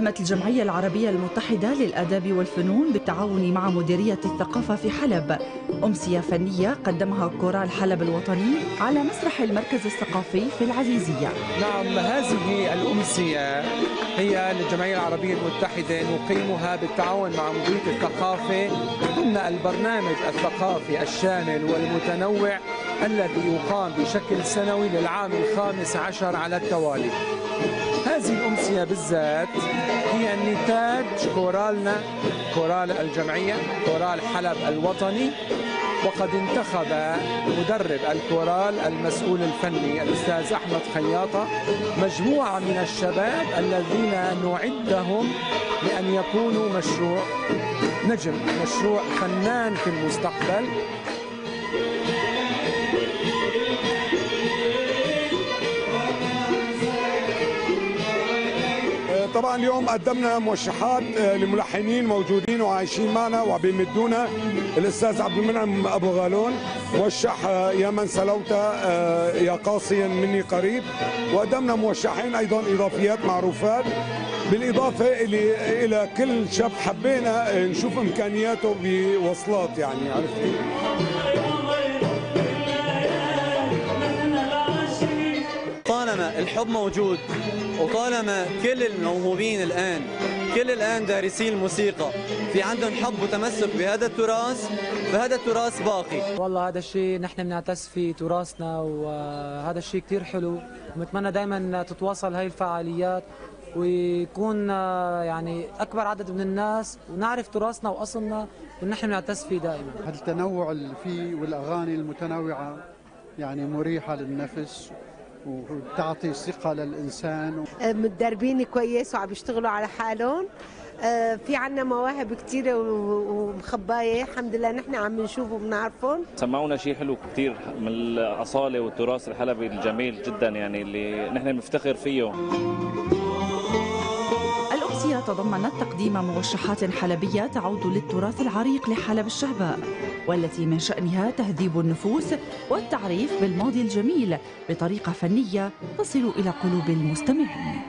قدمت الجمعية العربية المتحدة للآداب والفنون بالتعاون مع مديرية الثقافة في حلب. أمسية فنية قدمها كورال حلب الوطني على مسرح المركز الثقافي في العزيزية. نعم هذه الأمسية هي للجمعية العربية المتحدة نقيمها بالتعاون مع مديرية الثقافة. ضمن البرنامج الثقافي الشامل والمتنوع الذي يقام بشكل سنوي للعام الخامس عشر على التوالي. هذه الأمسية بالذات هي نتاج كورالنا كورال الجمعية كورال حلب الوطني وقد انتخب مدرب الكورال المسؤول الفني الأستاذ أحمد خياطة مجموعة من الشباب الذين نعدهم لأن يكونوا مشروع نجم مشروع فنان في المستقبل. طبعا اليوم قدمنا موشحات لملحنين موجودين وعايشين معنا وبيمدونا. الأستاذ عبد المنعم أبو غالون موشح يا من سلوت يا قاصيا مني قريب. وقدمنا موشحين أيضا إضافيات معروفات بالإضافة إلى إلى كل شاب حبينا نشوف إمكانياته بوصلات يعني عرفتي؟ الحب موجود. وطالما كل الموهوبين الآن كل الآن دارسي الموسيقى في عندهم حب وتمسك بهذا التراث فهذا التراث باقي. والله هذا الشيء نحن بنعتز في تراثنا وهذا الشيء كثير حلو. ونتمنى دائما تتواصل هاي الفعاليات ويكون يعني أكبر عدد من الناس ونعرف تراثنا وأصلنا ونحن بنعتز فيه دائما هذا التنوع اللي فيه والأغاني المتنوعة يعني مريحة للنفس. وبتعطي ثقة للإنسان. متدربين كويس وعم يشتغلوا على حالهم. في عنا مواهب كثيرة ومخباية. الحمد لله نحن عم نشوف وبنعرفهم. سمعونا شيء حلو كثير من الأصالة والتراث الحلبي الجميل جدا يعني اللي نحن بنفتخر فيه تضمنت تقديم موشحات حلبية تعود للتراث العريق لحلب الشهباء والتي من شأنها تهذيب النفوس والتعريف بالماضي الجميل بطريقة فنية تصل إلى قلوب المستمعين.